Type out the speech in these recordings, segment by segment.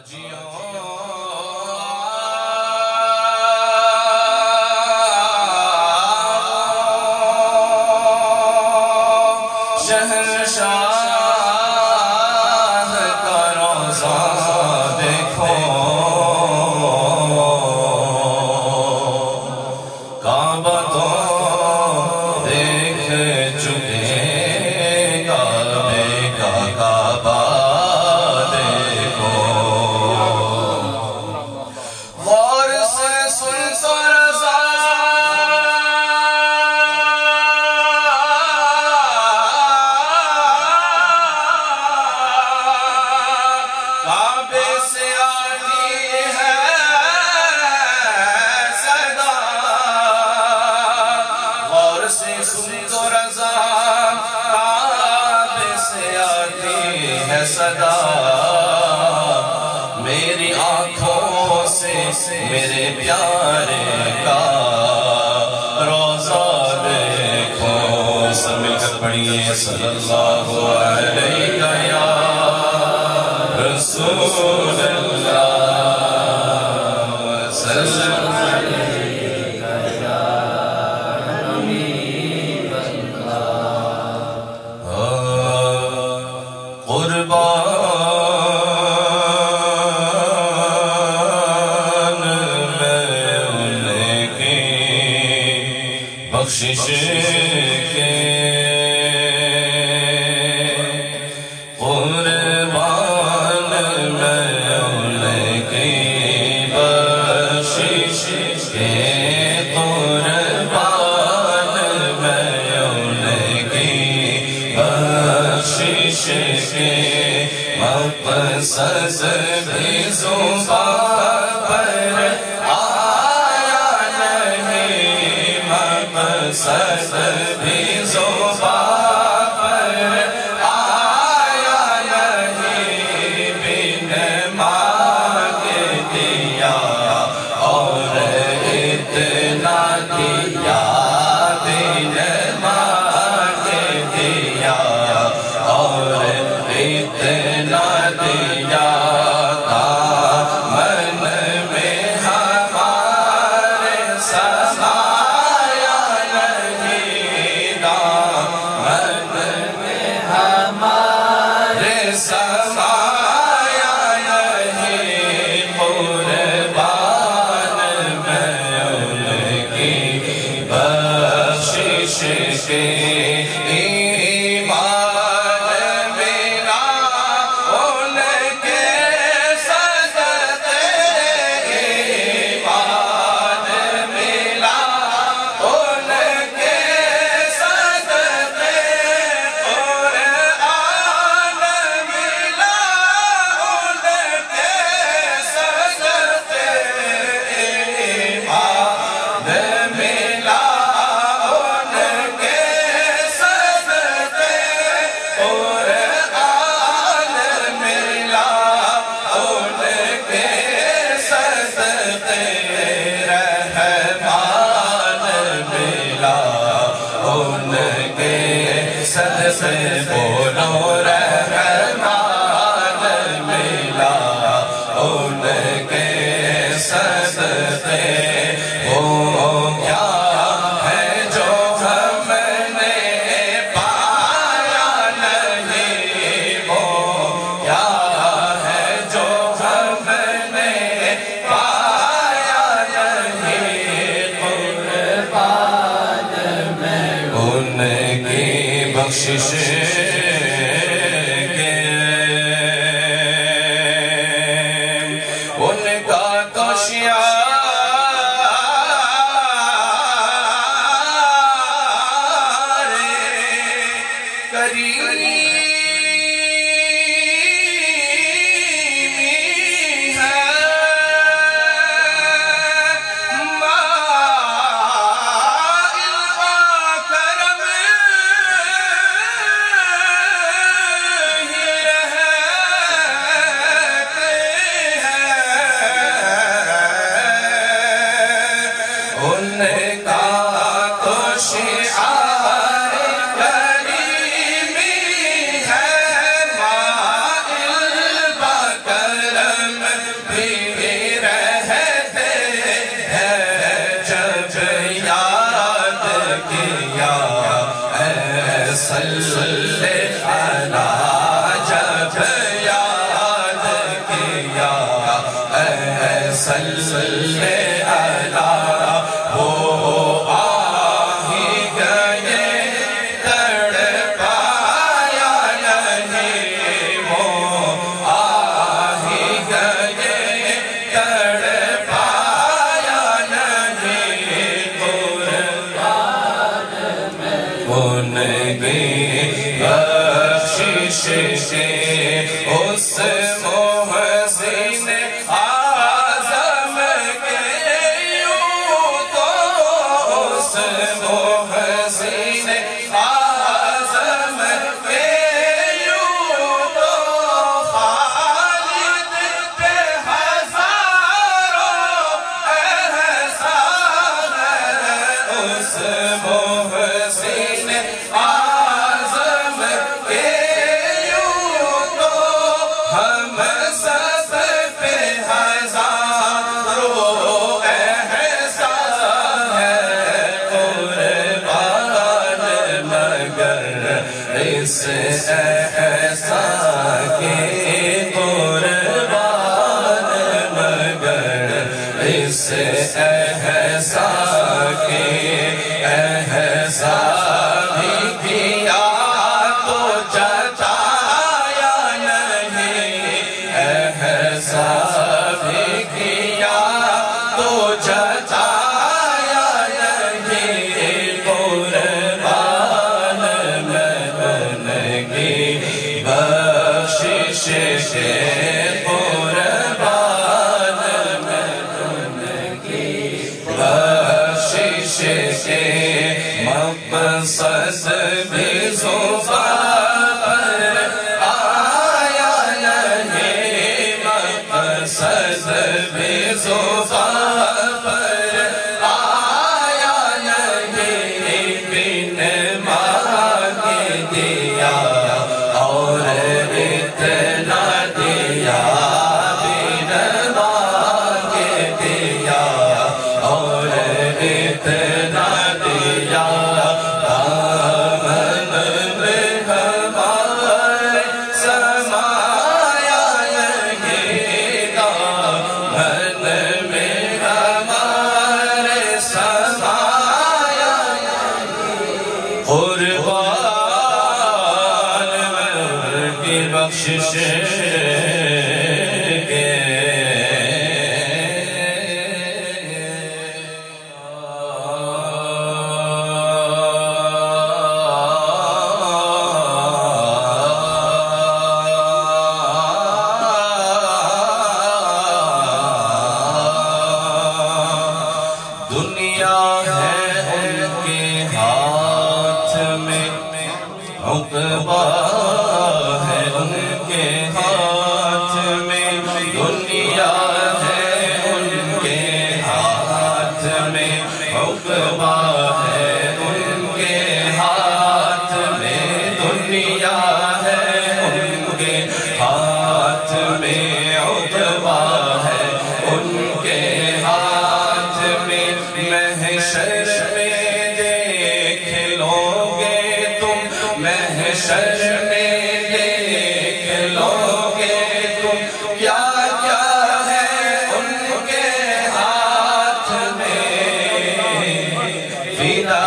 Haji Saraswati. بخشش کے محبت سز زبان آیا نہیں محبت سز Sama سے احسا کے سس بھی سوپا ہے ان کے ہاں۔ Vina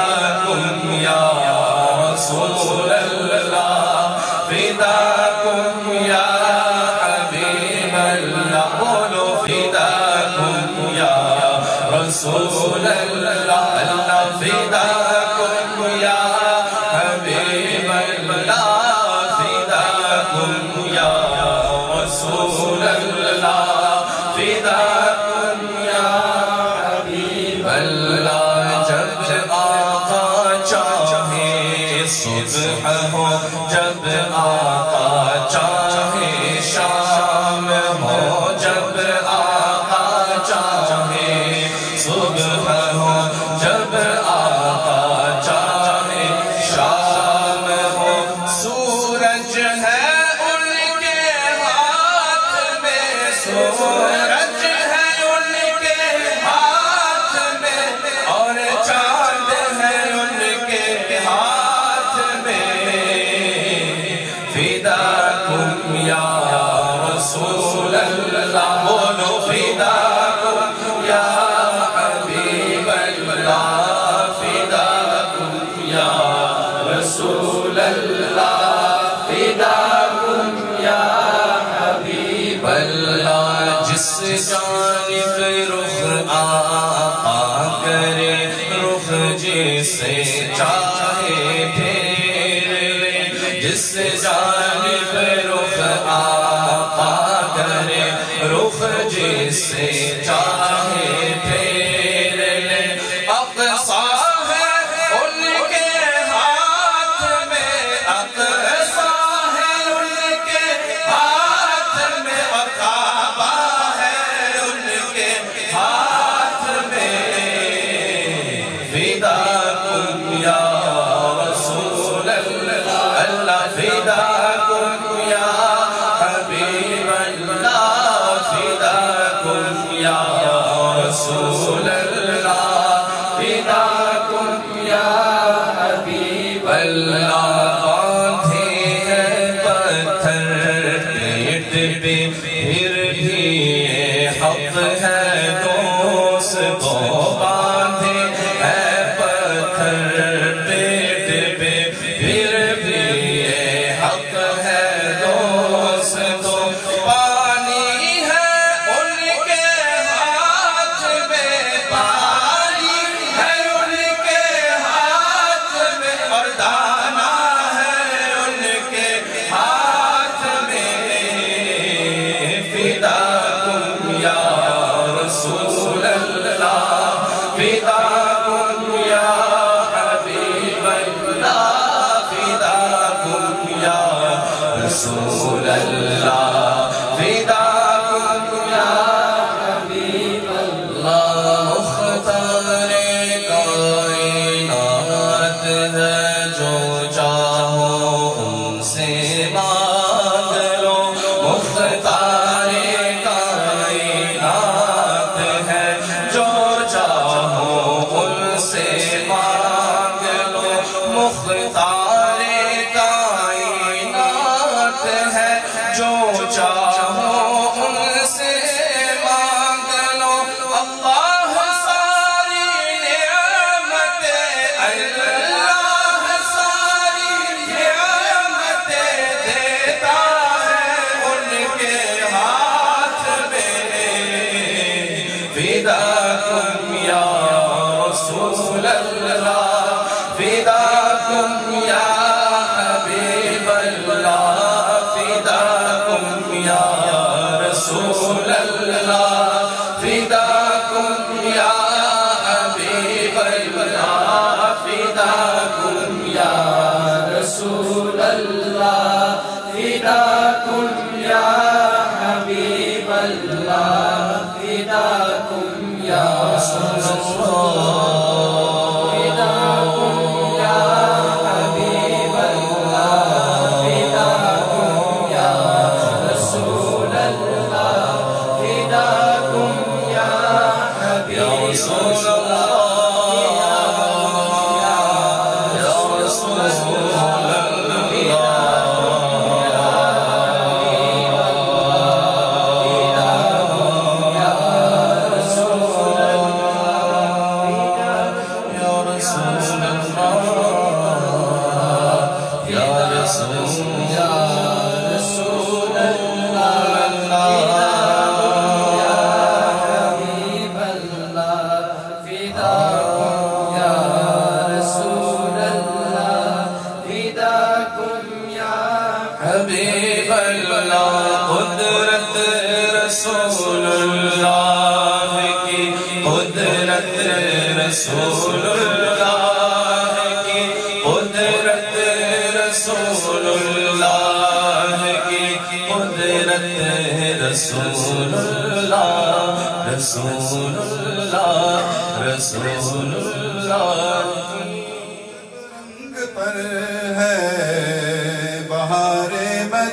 مختار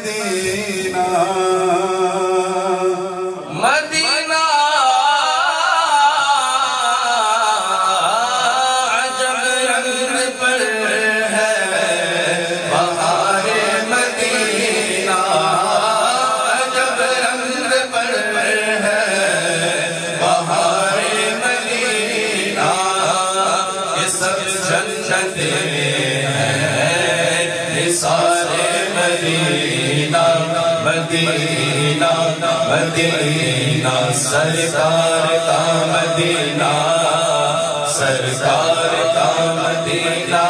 مدینہ مدینہ سرکار کا مدینہ سرکار کا مدینہ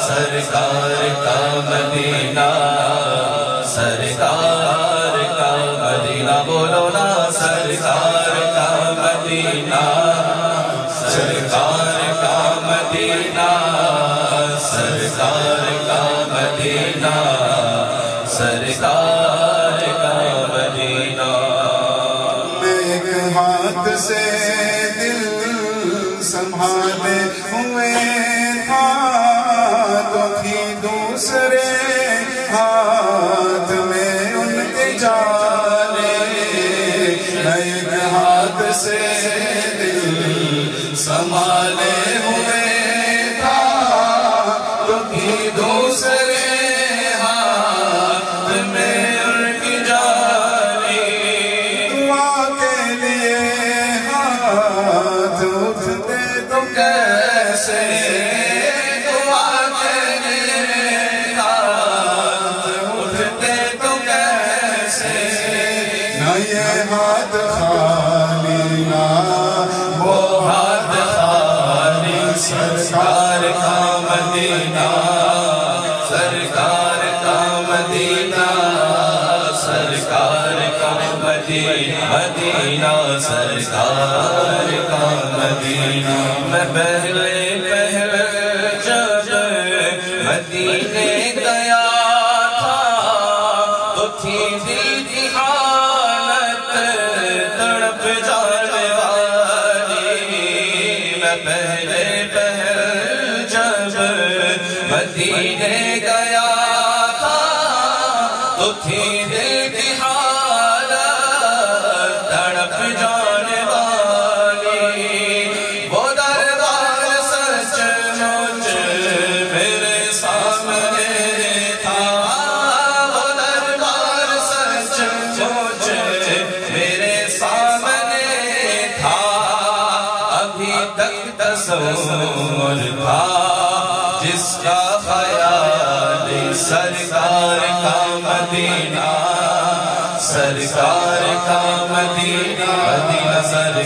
سرکار سرکار کا مدینہ سرکار کا مدینہ سرکار کا مدینہ مدینہ سرکار کا مدینہ میں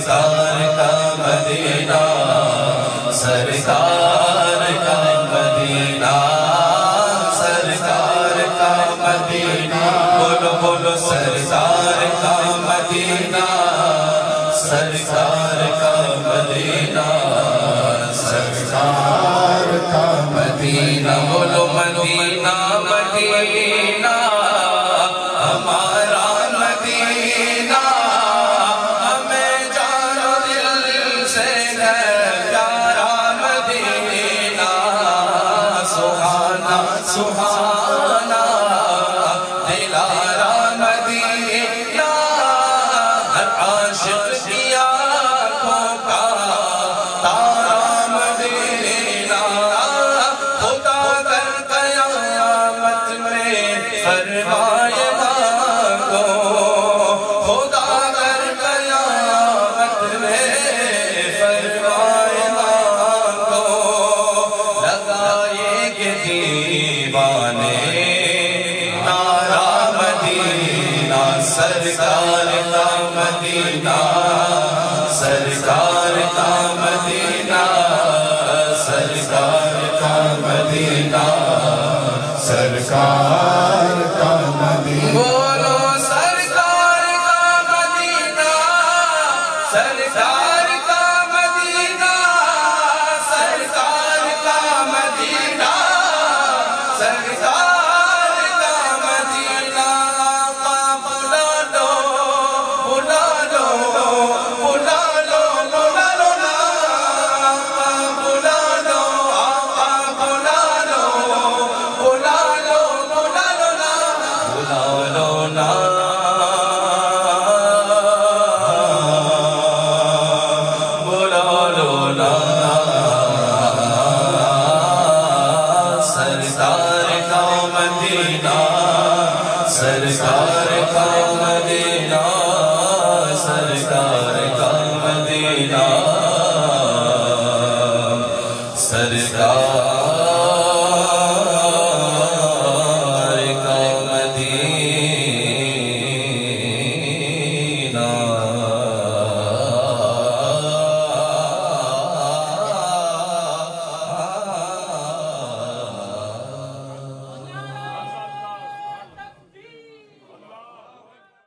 Sadi